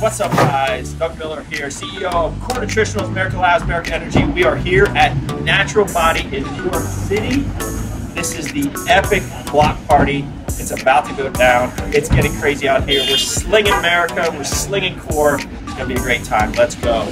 What's up, guys? Doug Miller here, CEO of Core Nutritionals, 'Merica Labz, 'Merica Energy. We are here at Natural Body in New York City. This is the epic block party. It's about to go down. It's getting crazy out here. We're slinging 'Merica. We're slinging Core. It's going to be a great time. Let's go.